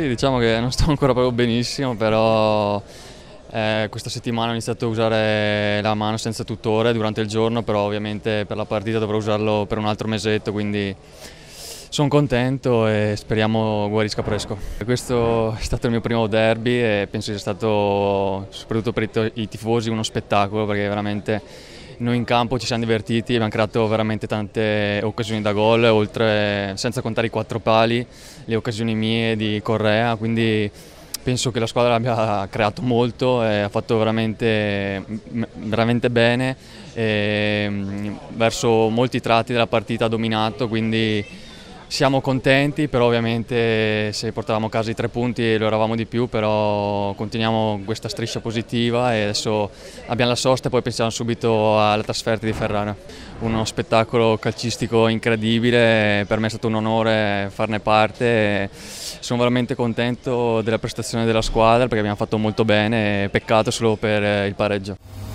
Sì, diciamo che non sto ancora proprio benissimo, però eh, questa settimana ho iniziato a usare la mano senza tutore durante il giorno, però ovviamente per la partita dovrò usarlo per un altro mesetto, quindi sono contento e speriamo guarisca presto. Questo è stato il mio primo derby e penso sia stato, soprattutto per i tifosi, uno spettacolo perché veramente noi in campo ci siamo divertiti, abbiamo creato veramente tante occasioni da gol, oltre, senza contare i quattro pali, le occasioni mie di Correa, quindi penso che la squadra abbia creato molto e ha fatto veramente, veramente bene, e, verso molti tratti della partita ha dominato, quindi siamo contenti, però ovviamente se portavamo a casa i tre punti lo eravamo di più, però continuiamo questa striscia positiva e adesso abbiamo la sosta e poi pensiamo subito alla trasferta di Ferrara. Uno spettacolo calcistico incredibile, per me è stato un onore farne parte, sono veramente contento della prestazione della squadra perché abbiamo fatto molto bene, peccato solo per il pareggio.